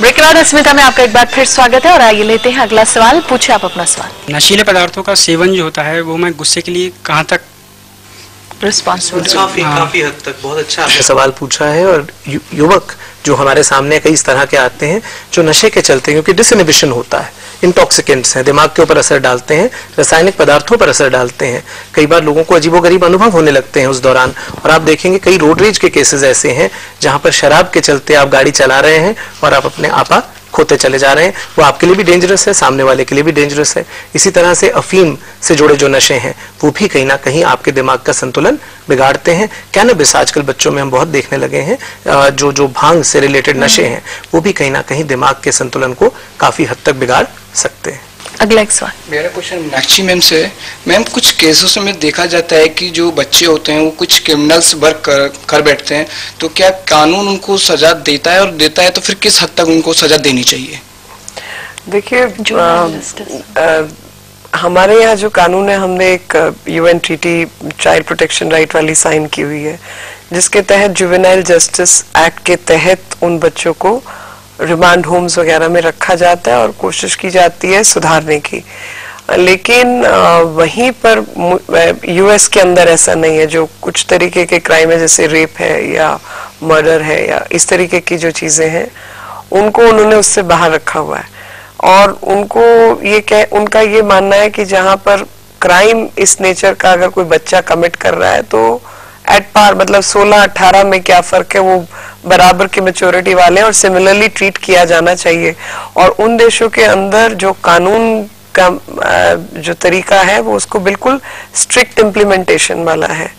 Break के बाद अस्मिता में आपका एक बार फिर स्वागत है और आइए लेते हैं अगला सवाल। पूछे आप अपना सवाल। नशीले पदार्थों का सेवन जो होता है वो मैं गुस्से के लिए कहाँ तक रिस्पॉन्सिबल काफ़ी हाँ। काफ़ी हद तक बहुत अच्छा आपने सवाल पूछा है और यु- युवक जो हमारे सामने कई इस तरह के आते हैं जो नशे के चलते हैं क्योंकि डिसइनिबिशन होता है। इंटॉक्सिकेंट्स हैं, दिमाग के ऊपर असर डालते हैं, रासायनिक पदार्थों पर असर डालते हैं। कई बार लोगों को अजीबोगरीब अनुभव होने लगते हैं उस दौरान, और आप देखेंगे कई रोडरेज के केसेस ऐसे हैं, जहाँ पर शराब के चलते आप गाड़ी चला रहे हैं, और आप अपने आपा खोते चले जा रहे हैं, वो आपके लिए भी डेंजरस है, सामने वाले के लिए भी डेंजरस है। इसी तरह से अफीम से जुड़े जो नशे हैं, वो भी कहीं ना कहीं आपके दिमाग का संतुलन बिगाड़ते हैं। कैनबिस आजकल बच्चों में हम बहुत देखने लगे हैं जो जो भाँग से रिलेटेड नशे हैं, वो भी कहीं ना कहीं दिमाग के संतुलन को काफ़ी हद तक बिगाड़ सकते हैं। अगला एक सवाल। मेरा क्वेश्चन मीनाक्षी मैम से मैम कुछ केसेस में देखा जाता है कि जो बच्चे होते हैं वो कुछ क्रिमिनल्स वर्क कर, कर बैठते हैं। तो क्या कानून उनको सजा देता है और देता है तो फिर किस हद तक उनको सजा देनी चाहिए? देखिए. हमारे यहाँ जो कानून है हमने एक UN treaty child protection right वाली साइन की हुई है जिसके तहत जुवेनाइल जस्टिस एक्ट के तहत उन बच्चों को रिमांड होम्स वगैरह में रखा जाता है और कोशिश की जाती है सुधारने की। लेकिन वहीं पर यूएस के अंदर ऐसा नहीं है, जो कुछ तरीके के क्राइम है, जैसे रेप है या मर्डर है या इस तरीके की जो चीज़ें हैं, उनको उन्होंने उससे बाहर रखा हुआ है। और उनको ये कह, उनका ये मानना है कि जहाँ पर क्राइम इस नेचर का अगर कोई बच्चा कमिट कर रहा है तो एट पार मतलब 16 18 में क्या फ़र्क है, वो बराबर की मेच्योरिटी वाले और सिमिलरली ट्रीट किया जाना चाहिए। और उन देशों के अंदर जो कानून का जो तरीका है, वो उसको बिल्कुल स्ट्रिक्ट इम्प्लीमेंटेशन वाला है।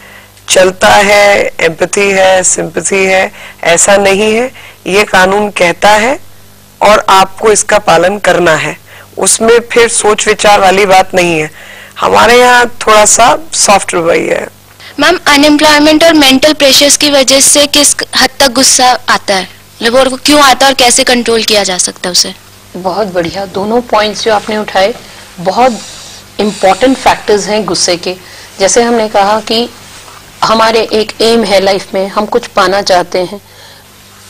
चलता है एम्पथी है सिंपथी है, ऐसा नहीं है। ये कानून कहता है और आपको इसका पालन करना है। उसमें फिर सोच विचार वाली बात नहीं है। हमारे यहाँ थोड़ा सा सॉफ्ट रवैया है। मैम अनएम्प्लॉयमेंट और मेंटल प्रेशर्स की वजह से किस हद तक गुस्सा आता है? मतलब और क्यों आता है और कैसे कंट्रोल किया जा सकता है उसे? बहुत बढ़िया। दोनों पॉइंट्स जो आपने उठाए, बहुत इंपॉर्टेंट फैक्टर्स हैं गुस्से के। जैसे हमने कहा कि हमारे एक एम है लाइफ में, हम कुछ पाना चाहते हैं।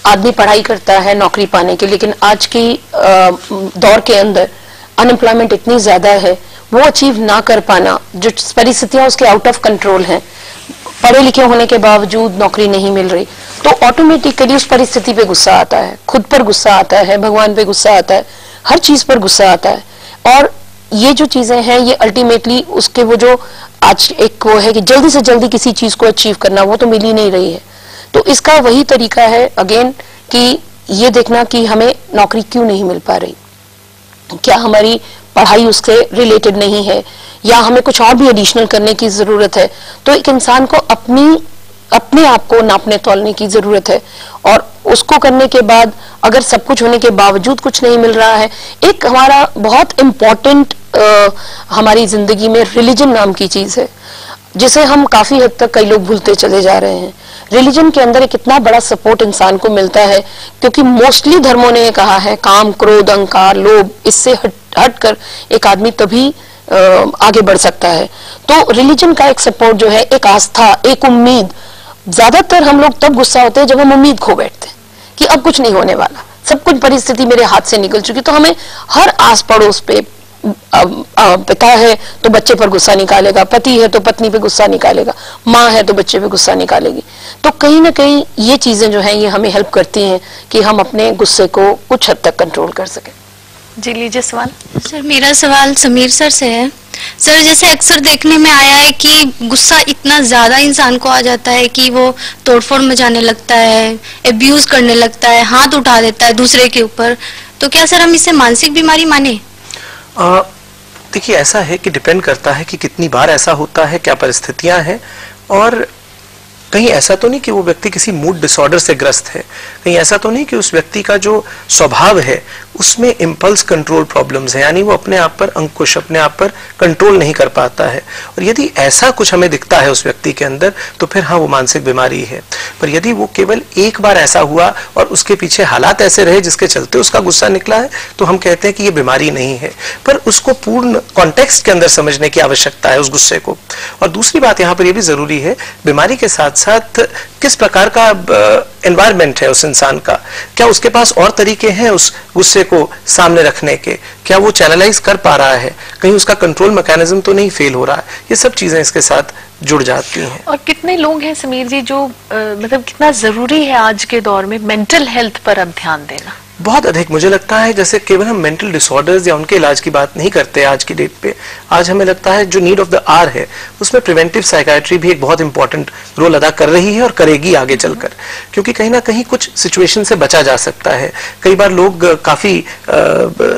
आदमी पढ़ाई करता है नौकरी पाने के, लेकिन आज की दौर के अंदर अनएम्प्लॉयमेंट इतनी ज़्यादा है, वो अचीव ना कर पाना, जो परिस्थितियाँ उसके आउट ऑफ़ कंट्रोल हैं पढ़े लिखे होने के बावजूद नौकरी नहीं मिल रही तो ऑटोमेटिकली उस परिस्थिति पे गुस्सा आता है, खुद पर गुस्सा आता है, भगवान पे गुस्सा आता है, हर चीज़ पर गुस्सा आता है। और ये जो चीज़ें हैं, ये अल्टीमेटली उसके वो जो आज एक वो है कि जल्दी से जल्दी किसी चीज़ को अचीव करना, वो तो मिल ही नहीं रही है। तो इसका वही तरीका है अगेन कि ये देखना कि हमें नौकरी क्यों नहीं मिल पा रही? क्या हमारी पढ़ाई उससे रिलेटेड नहीं है, या हमें कुछ और भी एडिशनल करने की ज़रूरत है तो एक इंसान को अपनी, अपने आप को नापने तोलने की ज़रूरत है। और उसको करने के बाद, अगर सब कुछ होने के बावजूद कुछ नहीं मिल रहा है, एक हमारा बहुत इम्पोर्टेंट हमारी ज़िंदगी में रिलीजन नाम की चीज़ है, जिसे हम काफ़ी हद तक कई लोग भूलते चले जा रहे हैं। रिलीजन के अंदर एक इतना बड़ा सपोर्ट इंसान को मिलता है, क्योंकि मोस्टली धर्मों ने कहा है, काम, क्रोध, अहंकार, लोभ, इससे हट, हटकर एक आदमी तभी आगे बढ़ सकता है। तो रिलीजन का एक सपोर्ट जो है, एक आस्था, एक उम्मीद, ज़्यादातर हम लोग तब गुस्सा होते हैं जब हम उम्मीद खो बैठते हैं कि अब कुछ नहीं होने वाला। सब कुछ परिस्थिति मेरे हाथ से निकल चुकी तो हमें हर आस पड़ोस पे पिता है तो बच्चे पर गुस्सा निकालेगा पति है तो पत्नी पे गुस्सा निकालेगा माँ है तो बच्चे पे गुस्सा निकालेगी। तो कहीं ना कहीं ये चीज़ें जो हैं ये हमें हेल्प करती हैं कि हम अपने गुस्से को कुछ हद तक कंट्रोल कर सकें। जी लीजिए सवाल। सर मेरा सवाल समीर सर से है। सर जैसे अक्सर देखने में आया है कि गुस्सा इतना ज़्यादा इंसान को आ जाता है कि वो तोड़फोड़ मचाने लगता है एब्यूज करने लगता है हाथ उठा देता है दूसरे के ऊपर। तो क्या सर हम इसे मानसिक बीमारी माने? देखिए, ऐसा है कि डिपेंड करता है कि कितनी बार ऐसा होता है, क्या परिस्थितियाँ हैं, और कहीं ऐसा तो नहीं कि वो व्यक्ति किसी मूड डिसऑर्डर से ग्रस्त है, कहीं ऐसा तो नहीं कि उस व्यक्ति का जो स्वभाव है उसमें इम्पल्स कंट्रोल प्रॉब्लम्स हैं, यानी वो अपने आप पर अंकुश, अपने आप पर कंट्रोल नहीं कर पाता है। और यदि ऐसा कुछ हमें दिखता है उस व्यक्ति के अंदर तो फिर हाँ वो मानसिक बीमारी है। पर यदि वो केवल एक बार ऐसा हुआ और उसके पीछे हालात ऐसे रहे जिसके चलते उसका गुस्सा निकला है तो हम कहते हैं कि ये बीमारी नहीं है। पर उसको पूर्ण कॉन्टेक्स्ट के अंदर समझने की आवश्यकता है उस गुस्से को। और दूसरी बात यहाँ पर यह भी ज़रूरी है, बीमारी के साथ साथ किस प्रकार का एनवायरमेंट है उस इंसान का। क्या उसके पास और तरीके हैं उस गुस्से को सामने रखने के? क्या वो चैनलाइज कर पा रहा है? कहीं उसका कंट्रोल मैकेनिज्म तो नहीं फेल हो रहा है? ये सब चीज़ें इसके साथ जुड़ जाती हैं। और कितने लोग हैं समीर जी जो आ, मतलब कितना ज़रूरी है आज के दौर में मेंटल हेल्थ पर अब ध्यान देना? बहुत अधिक मुझे लगता है जैसे केवल हम मेंटल डिसऑर्डर्स या उनके इलाज की बात नहीं करते आज की डेट पे, आज हमें लगता है जो नीड ऑफ़ द आर है, उसमें प्रिवेंटिव साइकाइट्री भी एक बहुत इंपॉर्टेंट रोल अदा कर रही है और करेगी आगे चलकर। क्योंकि कहीं ना कहीं कुछ सिचुएशन से बचा जा सकता है। कई बार लोग काफ़ी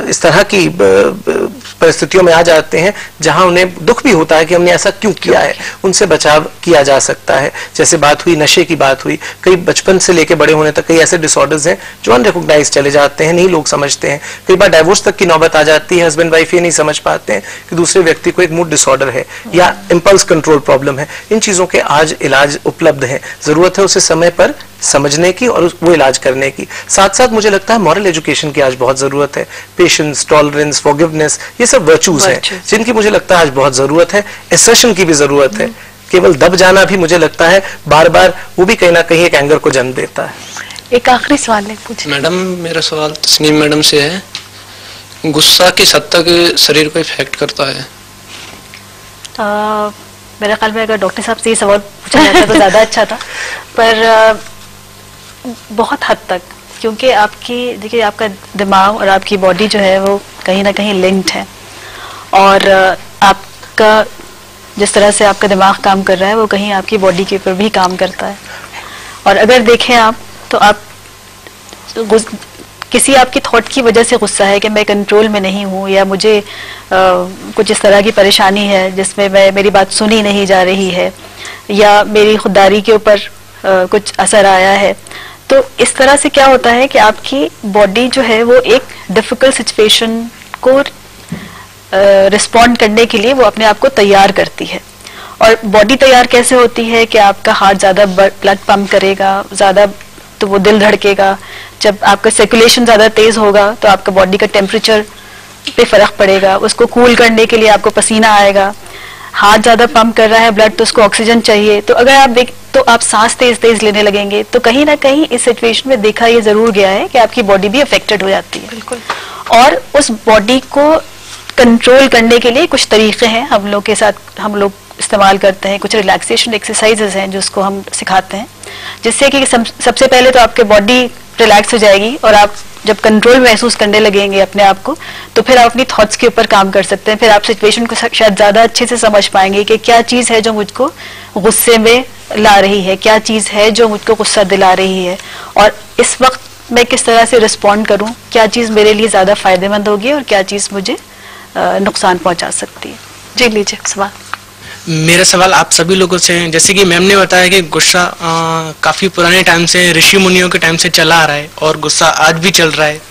इस तरह की परिस्थितियों में आ जाते हैं, जहाँ उन्हें दुख भी होता है कि हमने ऐसा क्यों किया है। उनसे बचाव किया जा सकता है। जैसे बात हुई, नशे की बात हुई। कई बचपन से लेके बड़े होने तक कई ऐसे डिसऑर्डर्स हैं जो अनरिकॉग्नाइज चले जाते हैं नहीं लोग समझते हैं। कई बार डाइवोर्स तक की नौबत आ जाती है हस्बैंड वाइफ ये नहीं समझ पाते हैं कि दूसरे व्यक्ति को एक मूड डिसऑर्डर है या इम्पल्स कंट्रोल प्रॉब्लम है। इन चीज़ों के आज इलाज उपलब्ध है। ज़रूरत है उसे समय पर समझने की और वो इलाज करने की। साथ साथ मुझे लगता है मॉरल एजुकेशन की आज बहुत ज़रूरत है। पेशेंस टॉलरेंस फॉरगिवनेस ये सब वर्चूज हैं जिनकी मुझे लगता है आज बहुत ज़रूरत है। एसेशन की भी ज़रूरत है। केवल दब जाना भी मुझे लगता है बार बार वो भी कहीं ना कहीं एक एंगर को जन्म देता है। एक आखिरी सवाल है पूछे मैडम मेरा सवाल तस्नीम मैडम से है। गुस्सा किस हद तक शरीर को इफ़ेक्ट करता है? मेरे ख्याल में अगर डॉक्टर साहब से ये सवाल पूछा जाता तो ज़्यादा अच्छा था। पर अ, बहुत हद तक क्योंकि आपकी देखिए आपका दिमाग और आपकी बॉडी जो है वो कहीं ना कहीं लिंक्ड है। और आपका जिस तरह से आपका दिमाग काम कर रहा है वो कहीं आपकी बॉडी के ऊपर भी काम करता है। और अगर देखें आप तो आप किसी आपकी थॉट की वजह से गुस्सा है कि मैं कंट्रोल में नहीं हूँ या मुझे अ, कुछ इस तरह की परेशानी है जिसमें मैं मेरी बात सुनी नहीं जा रही है या मेरी खुददारी के ऊपर कुछ असर आया है। तो इस तरह से क्या होता है कि आपकी बॉडी जो है वो एक डिफ़िकल्ट सिचुएशन को रिस्पॉन्ड करने के लिए वो अपने आप को तैयार करती है। और बॉडी तैयार कैसे होती है कि आपका हार्ट ज़्यादा ब्लड पंप करेगा ज़्यादा तो वो दिल धड़केगा। जब आपका सर्कुलेशन ज़्यादा तेज होगा तो आपका बॉडी का टेम्परेचर पे फ़र्क पड़ेगा। उसको कूल करने के लिए आपको पसीना आएगा। हाथ ज़्यादा पंप कर रहा है ब्लड तो उसको ऑक्सीजन चाहिए। तो अगर आप देख तो आप सांस तेज तेज लेने लगेंगे। तो कहीं ना कहीं इस सिचुएशन में देखा ये ज़रूर गया है कि आपकी बॉडी भी अफेक्टेड हो जाती है। बिल्कुल। और उस बॉडी को कंट्रोल करने के लिए कुछ तरीके हैं हम लोग के साथ हम लोग इस्तेमाल करते हैं कुछ रिलैक्सेशन एक्सरसाइजेस हैं जिसको हम सिखाते हैं जिससे कि सब, सबसे पहले तो आपके बॉडी रिलैक्स हो जाएगी और आप जब कंट्रोल महसूस करने लगेंगे अपने आप को तो फिर आप अपनी थॉट्स के ऊपर काम कर सकते हैं। फिर आप सिचुएशन को शायद ज़्यादा अच्छे से समझ पाएँगे कि क्या चीज़ है जो मुझको गुस्से में ला रही है क्या चीज़ है जो मुझको गुस्सा दिला रही है और इस वक्त मैं किस तरह से रिस्पॉन्ड करूँ क्या चीज़ मेरे लिए ज़्यादा फ़ायदेमंद होगी और क्या चीज़ मुझे नुकसान पहुँचा सकती है। जी लीजिए सवाल। मेरा सवाल आप सभी लोगों से है। जैसे कि मैम ने बताया कि गुस्सा काफ़ी पुराने टाइम से, ऋषि मुनियों के टाइम से चला आ रहा है और गुस्सा आज भी चल रहा है।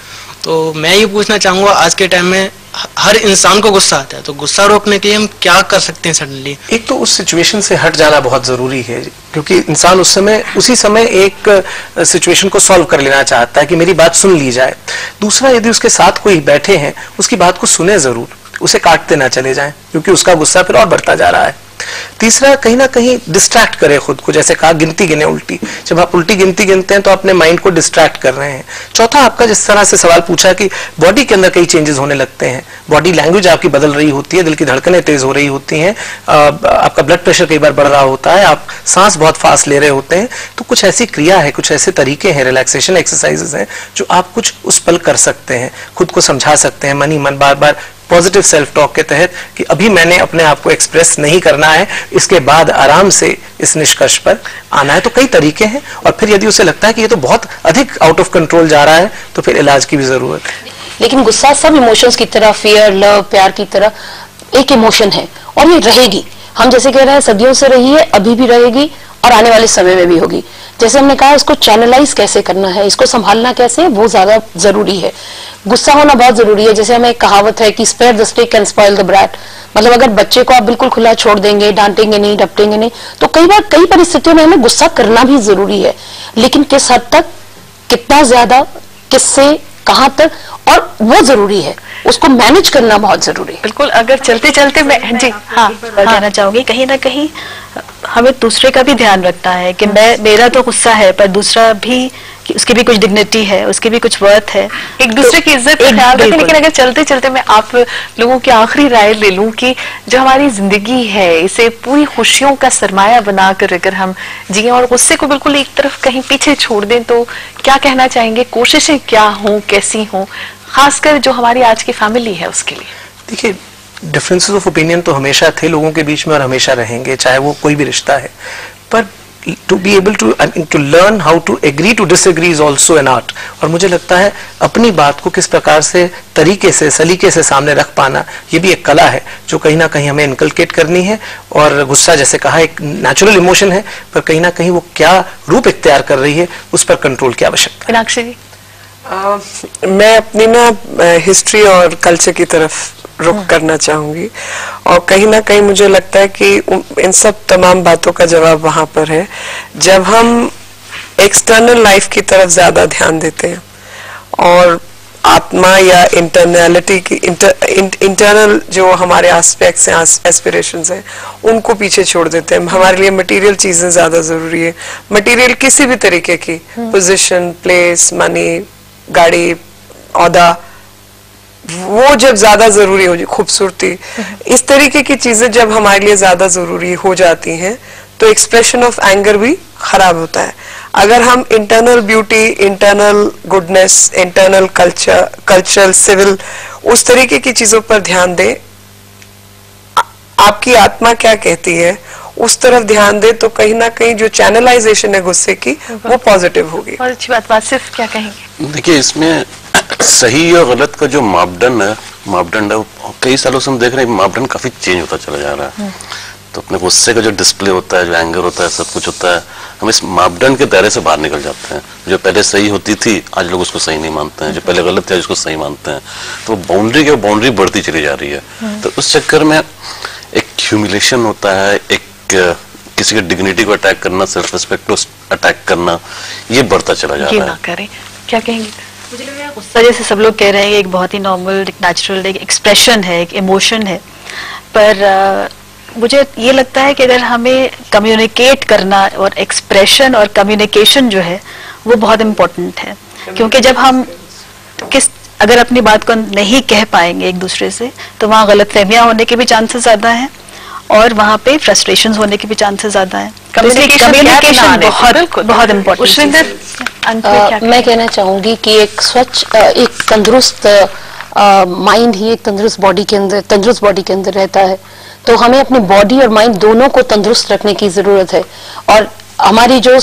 तो मैं ये पूछना चाहूँगा, आज के टाइम में हर इंसान को गुस्सा आता है। तो गुस्सा रोकने के लिए हम क्या कर सकते हैं सडनली एक तो उस सिचुएशन से हट जाना बहुत ज़रूरी है, क्योंकि इंसान उस समय, उसी समय एक सिचुएशन को सॉल्व कर लेना चाहता है कि मेरी बात सुन ली जाए। दूसरा, यदि उसके साथ कोई बैठे हैं, उसकी बात को सुने ज़रूर। उसे काटते ना चले जाएँ, क्योंकि उसका गुस्सा फिर और बढ़ता जा रहा है। तीसरा, कहीं ना कहीं डिस्ट्रैक्ट करें खुद को, जैसे कहा, गिनती गिने उल्टी। जब आप उल्टी गिनती गिनते हैं तो अपने माइंड को डिस्ट्रैक्ट कर रहे हैं। चौथा, आपका जिस तरह से सवाल पूछा कि बॉडी के अंदर कई चेंजेस होने लगते हैं। बॉडी लैंग्वेज आपकी बदल रही होती है, दिल की धड़कनें तेज हो रही होती हैं आपका ब्लड प्रेशर कई बार बढ़ रहा होता है, आप सांस बहुत फास्ट ले रहे होते हैं तो कुछ ऐसी क्रिया है, कुछ ऐसे तरीके हैं रिलैक्सेशन एक्सरसाइजेस हैं, जो आप कुछ उस पल कर सकते हैं, खुद को समझा सकते हैं, मन ही मन बार बार पॉजिटिव सेल्फ टॉक के तहत कि अभी मैंने अपने आप को एक्सप्रेस नहीं करना है, इसके बाद आराम से इस निष्कर्ष पर आना है। तो कई तरीके हैं और फिर यदि उसे लगता है कि ये तो बहुत अधिक आउट ऑफ़ कंट्रोल जा रहा है तो फिर इलाज की भी ज़रूरत है। लेकिन गुस्सा सब इमोशंस की तरह फियर लव प्यार की तरह, एक इमोशन है और ये रहेगी। हम जैसे कह रहे हैं सदियों से रही है, अभी भी रहेगी और आने वाले समय में भी होगी। जैसे हमने कहा, इसको चैनलाइज कैसे करना है, इसको संभालना कैसे, वो ज़्यादा ज़रूरी है। गुस्सा होना बहुत ज़रूरी है। जैसे हमें कहावत है कि spare the stake can spoil the brat मतलब अगर बच्चे को आप बिल्कुल खुला छोड़ देंगे, डांटेंगे नहीं डपटेंगे नहीं तो कई बार, कई परिस्थितियों में हमें गुस्सा करना भी ज़रूरी है। लेकिन किस हद तक, कितना ज़्यादा, किससे कहाँ तक और वो ज़रूरी है उसको मैनेज करना बहुत ज़रूरी है बिल्कुल अगर चलते चलते मैं जी हाँ बात हाँ। चाहूँगी कहीं ना कहीं हमें दूसरे का भी ध्यान रखना है कि मैं मेरा तो गुस्सा है पर दूसरा भी कि उसकी भी कुछ डिग्निटी है उसकी भी कुछ वर्थ है। एक दूसरे तो, की इज़्ज़त का ख्याल रखें लेकिन अगर चलते चलते मैं आप लोगों की आखिरी राय ले लूँ कि जो हमारी ज़िंदगी है इसे पूरी खुशियों का सरमाया बनाकर अगर हम जिए और गुस्से को बिल्कुल एक तरफ़ कहीं पीछे छोड़ दें तो क्या कहना चाहेंगे? कोशिशें क्या हों? कैसी हों? खासकर जो हमारी आज की फैमिली है उसके लिए। देखिए डिफरेंसेस ऑफ़ ओपिनियन तो हमेशा थे लोगों के बीच में और हमेशा रहेंगे चाहे वो कोई भी रिश्ता है। पर to be able to to learn how to agree to disagree is also an art और मुझे लगता है अपनी बात को किस प्रकार से तरीके से सलीके से सामने रख पाना ये भी एक कला है जो कहीं ना कहीं हमें इनकलकेट करनी है। और गुस्सा जैसे कहा एक नेचुरल इमोशन है पर कहीं ना कहीं वो क्या रूप इख्तियार कर रही है उस पर कंट्रोल की आवश्यकता है। मीनाक्षी मैं अपनी ना हिस्ट्री और कल्चर की तरफ़ रुख करना चाहूँगी। और कहीं ना कहीं मुझे लगता है कि इन सब तमाम बातों का जवाब वहाँ पर है। जब हम एक्सटर्नल लाइफ की तरफ़ ज़्यादा ध्यान देते हैं और आत्मा या इंटरनैलिटी की इंटर, इंटरनल जो हमारे एस्पेक्ट्स हैं एस्पिरेशंस हैं उनको पीछे छोड़ देते हैं। हमारे लिए मटेरियल चीज़ें ज़्यादा ज़रूरी है। मटेरियल किसी भी तरीके की पोजीशन प्लेस मनी गाड़ी औदा वो जब ज़्यादा ज़रूरी हो खूबसूरती इस तरीके की चीज़ें जब हमारे लिए ज़्यादा ज़रूरी हो जाती हैं तो एक्सप्रेशन ऑफ़ एंगर भी खराब होता है। अगर हम internal beauty internal goodness internal culture cultural civil उस तरीके की चीज़ों पर ध्यान दें आपकी आत्मा क्या कहती है उस तरफ़ ध्यान दे तो कहीं ना कहीं जो चैनलाइजेशन है गुस्से की वो पॉजिटिव होगी। बहुत अच्छी बात बात सिर्फ़ क्या कहेंगे? देखिए इसमें सही और गलत का जो मापदंड है मापदंड है कई सालों से हम देख रहे हैं मापदंड काफ़ी चेंज होता चला जा रहा है। तो अपने गुस्से का जो डिस्प्ले होता है जो एंगर होता है सब कुछ होता है हम इस मापदंड के दायरे से बाहर निकल जाते हैं। जो पहले सही होती थी आज लोग उसको सही नहीं मानते हैं। जो पहले गलत थे आज उसको सही मानते हैं। तो बाउंड्री के बाउंड्री बढ़ती चली जा रही है। तो उस चक्कर में एक ह्यूमिलेशन होता है एक किसी की डिग्निटी को अटैक करना सेल्फ रिस्पेक्ट को अटैक करना ये बढ़ता चला जा रहा है। क्या कहेंगे? मुझे लग रहा है गुस्सा जैसे सब लोग कह रहे हैं एक बहुत ही नॉर्मल एक नेचुरल एक एक्सप्रेशन है एक इमोशन है। पर अ, मुझे ये लगता है कि अगर हमें कम्युनिकेट करना और एक्सप्रेशन और कम्युनिकेशन जो है वो बहुत इम्पोर्टेंट है। क्योंकि जब हम किस अगर अपनी बात को नहीं कह पाएँगे एक दूसरे से तो वहाँ गलत फहमियाँ होने के भी चांसेस ज़्यादा हैं और वहाँ पे फ्रस्ट्रेशन होने के भी चांसेस ज़्यादा हैं। तो इसलिए Communication gap ना communication आने दे, बहुत बहुत इम्पोर्टेंट मैं कहना चाहूँगी कि एक स्वच्छ एक तंदुरुस्त माइंड ही एक तंदुरुस्त बॉडी के अंदर तंदुरुस्त बॉडी के अंदर रहता है। तो हमें अपने बॉडी और माइंड दोनों को तंदुरुस्त रखने की ज़रूरत है। और हमारी जो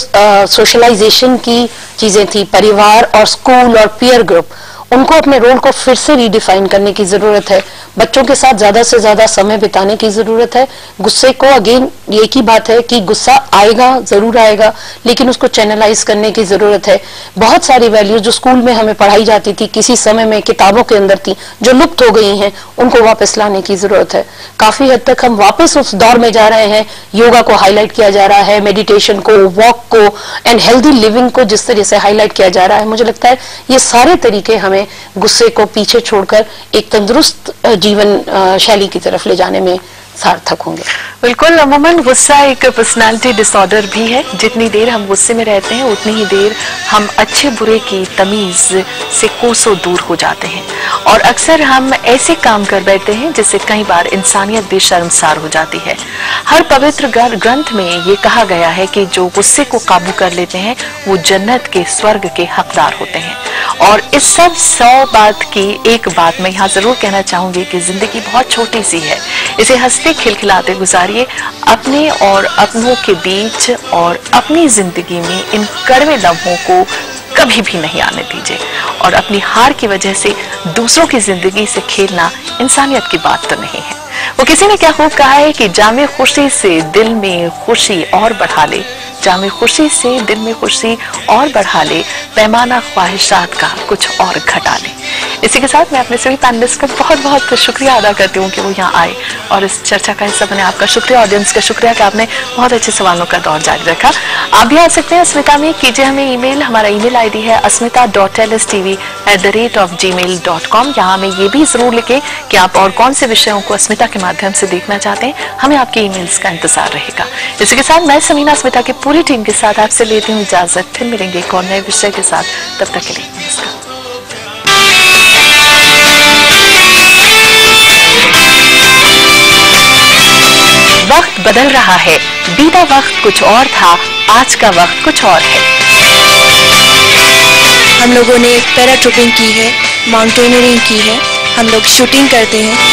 सोशलाइजेशन की चीज़ें थी परिवार और स्कूल और पीयर ग्रुप उनको अपने रोल को फिर से रीडिफाइन करने की ज़रूरत है। बच्चों के साथ ज़्यादा से ज़्यादा समय बिताने की ज़रूरत है। गुस्से को अगेन एक ही बात है कि गुस्सा आएगा, ज़रूर आएगा, लेकिन उसको चैनलाइज करने की ज़रूरत है। बहुत सारी वैल्यूज़ जो स्कूल में हमें पढ़ाई जाती थी, किसी समय में किताबों के अंदर थी, जो लुप्त हो गई हैं, उनको वापस लाने की ज़रूरत है। काफ़ी हद तक हम वापस उस दौर में जा रहे हैं। योगा को हाईलाइट किया जा रहा है मेडिटेशन को वॉक को एंड हेल्दी लिविंग को जिस तरह से हाईलाइट किया जा रहा है, मुझे लगता है ये सारे तरीके हमें गुस्से को पीछे छोड़कर एक तंदुरुस्त जीवन शैली की तरफ़ ले जाने में सार्थक होंगे। बिल्कुल, अमूमन गुस्सा एक पर्सनालिटी डिसऑर्डर भी है। जितनी देर हम गुस्से में रहते हैं, उतनी ही देर हम अच्छे बुरे की तमीज से कोसों दूर हो जाते हैं। और अक्सर हम ऐसे काम कर बैठते हैं, जिससे कई बार इंसानियत भी शर्मसार हो जाती है। हर पवित्र ग्रंथ में ये कहा गया है कि जो गुस्से को काबू कर लेते हैं, वो जन्नत के स्वर्ग के हकदार होते हैं। और इस सब सौ बात की एक बात मैं यहाँ ज़रूर कहना चाहूँगी कि ज़िंदगी बहुत छोटी सी है। इसे हँसते खिलखिलाते गुजारिए, अपने और अपनों के बीच और अपनी ज़िंदगी में इन कड़वे लम्हों को कभी भी नहीं आने दीजिए। और अपनी हार की वजह से दूसरों की ज़िंदगी से खेलना इंसानियत की बात तो नहीं है। वो किसी ने क्या खूब कहा है कि जाम खुशी से दिल में खुशी और बढ़ा ले। जाम खुशी से दिल में खुशी और बढ़ा ले, पैमाना ख्वाहिशात का कुछ और घटा ले। इसी के साथ मैं अपने सभी पैनलिस्ट का बहुत बहुत शुक्रिया अदा करती हूँ कि वो यहाँ आए और इस चर्चा का हिस्सा बने आपका शुक्रिया ऑडियंस का शुक्रिया कि आपने बहुत अच्छे सवालों का दौर जारी रखा। आप भी आ सकते हैं अस्मिता में, कीजिए हमें ईमेल हमारा ईमेल आईडी है Asmita dot L S T V at the rate of Gmail dot com यहाँ हमें ये भी ज़रूर लिखें कि आप और कौन से विषयों को अस्मिता के माध्यम से देखना चाहते हैं, हमें आपके ईमेल्स का इंतज़ार रहेगा। इसी के साथ मैं समीना अस्मिता की पूरी टीम के साथ आपसे लेती हूँ इजाज़त। फिर मिलेंगे एक और नए विषय के साथ। तब तक के लिए नमस्कार। वक्त बदल रहा है। बीता वक्त कुछ और था, आज का वक्त कुछ और है। हम लोगों ने पैरा ट्रिपिंग की है, माउंटेनियरिंग की है, हम लोग शूटिंग करते हैं।